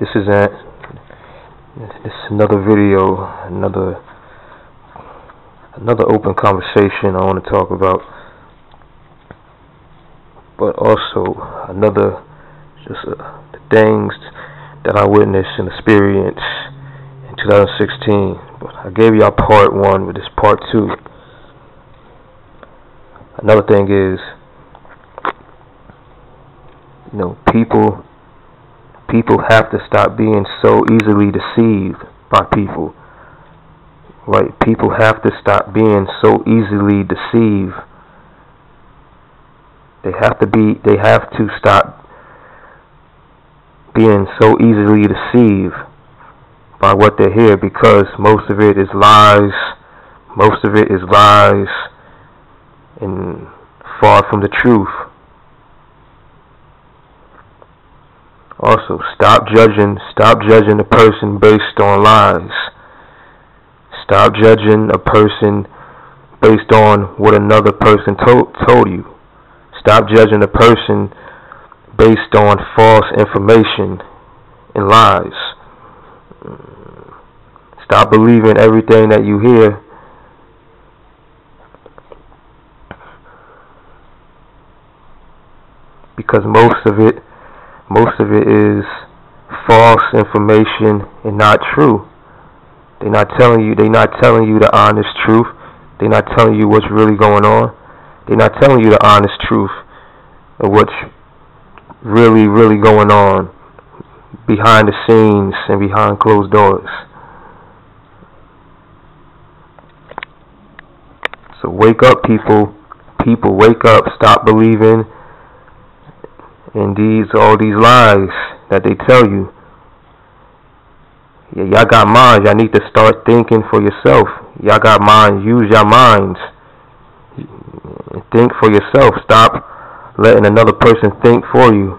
this is a this is another video, another another open conversation I want to talk about, but also another just uh, the things that I witnessed and experienced in 2016. But I gave y'all part one, but this part two. Another thing is, you know, people people have to stop being so easily deceived by people. Right? People have to stop being so easily deceived. They have to be they have to stop being so easily deceived by what they hear because most of it is lies. Most of it is lies and far from the truth. Also, stop judging, stop judging a person based on lies. Stop judging a person based on what another person told told you. Stop judging a person based on false information and lies. Stop believing everything that you hear. Because most of it most of it is false information and not true. They're not telling you they're not telling you the honest truth. They're not telling you what's really going on. They're not telling you the honest truth of what's really, really going on behind the scenes and behind closed doors. So wake up people. People wake up, stop believing and these all these lies that they tell you. Yeah, y'all got minds. Y'all need to start thinking for yourself. Y'all got minds. Use your minds. Think for yourself. Stop letting another person think for you.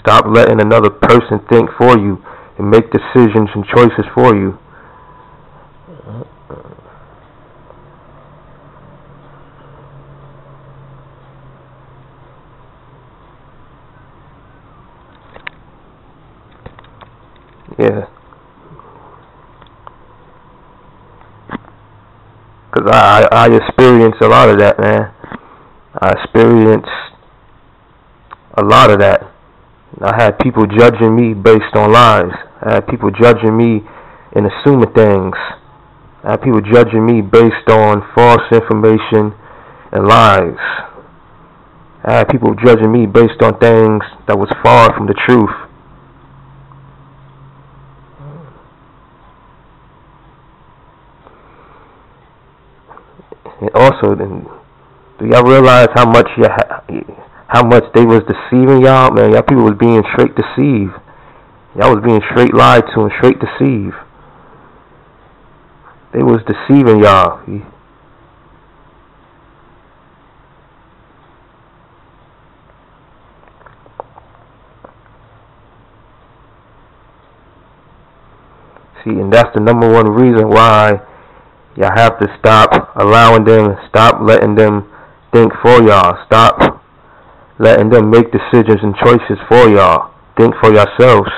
Stop letting another person think for you and make decisions and choices for you. Yeah. Cause I I experienced a lot of that, man. I experienced a lot of that. I had people judging me based on lies. I had people judging me and assuming things. I had people judging me based on false information and lies. I had people judging me based on things that was far from the truth. And also, then, do y'all realize how much you how much they was deceiving y'all? Man, y'all people was being straight deceived. Y'all was being straight lied to and straight deceived. They was deceiving y'all. See, and that's the number one reason why Y'all have to stop allowing them, stop letting them think for y'all. Stop letting them make decisions and choices for y'all. Think for yourselves.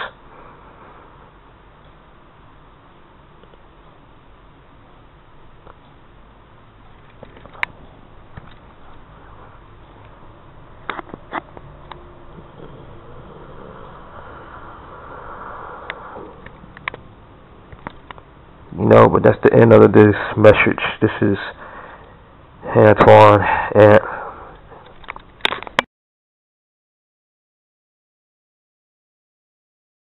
You know, but that's the end of this message. This is Antwain and